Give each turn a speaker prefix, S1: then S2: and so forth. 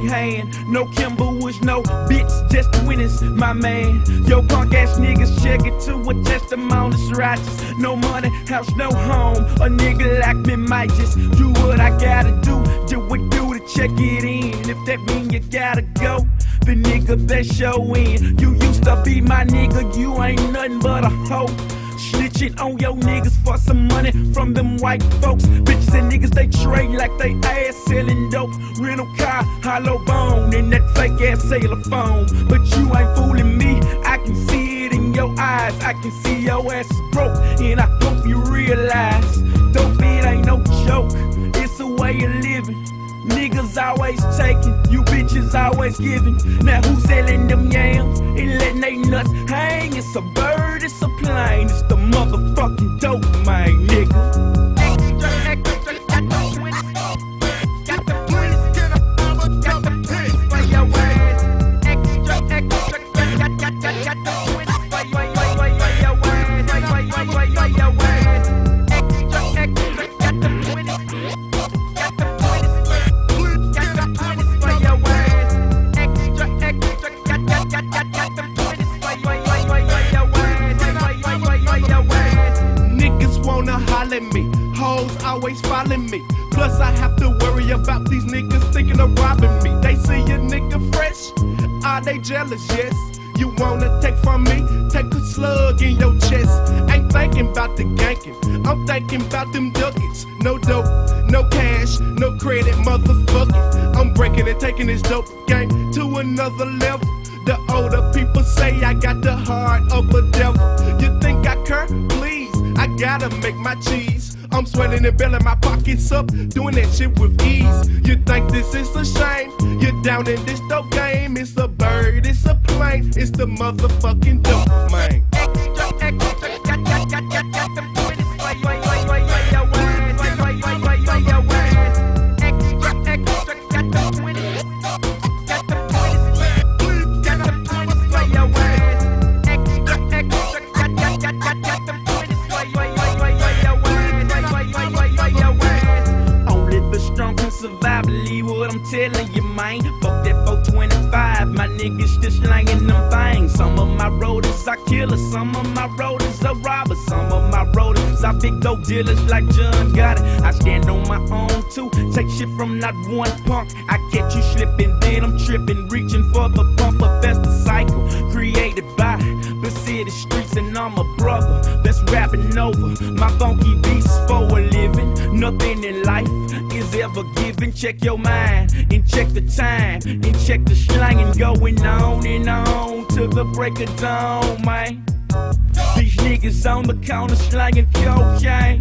S1: they hand. No Kimberwoods, no bitch, just winners, my man. Yo, punk ass niggas check it to a testimony's righteous. No money, house, no home. A nigga like me might just do what I gotta do. Do what do to check it in. If that mean you gotta go, the nigga that show in. You used to be my nigga, you ain't nothing but a hoe. Snitching on your niggas for some money from them white folks. Bitches and niggas, they trade like they ass selling dope. Rental car, hollow bone, and that fake ass sailor phone. But you ain't fooling me, I can see it in your eyes. I can see your ass is broke, and I hope you realize. Dope, it ain't no joke, it's a way of living. Niggas always taking, you bitches always giving. Now who's selling them yams and letting they nuts hang? It's a bird, plane, it's the motherfucking dope, man, nigga.
S2: At me, hoes always following me. Plus, I have to worry about these niggas thinking of robbing me. They see a nigga fresh, are they jealous? Yes. You wanna take from me? Take a slug in your chest. Ain't thinking about the ganking, I'm thinking about them ducats. No dope, no cash, no credit, motherfucker. I'm breaking and taking this dope game to another level. The older people say I got the heart of a devil. You think I care? Please, I gotta make my cheese. I'm sweating and belling my pockets up, doing that shit with ease. You think this is a shame? You're down in this dope game. It's a bird, it's a plane, it's the motherfucking dope, man.
S1: Only telling you, man. Fuck that 425, my niggas still slanging them things. Some of my rollers are killers, some of my rollers are robbers, some of my rollers are big dope dealers like John Gotti. I stand on my own too, take shit from not one punk. I catch you slipping, then I'm tripping, reaching for the bumper. That's the cycle created by the city streets, and I'm a brother that's rapping over my funky beats for a living. Nothing in life is ever given. Check your mind and check the time and check the slanging going on and on till the break of dawn, man. These niggas on the counter slanging cocaine.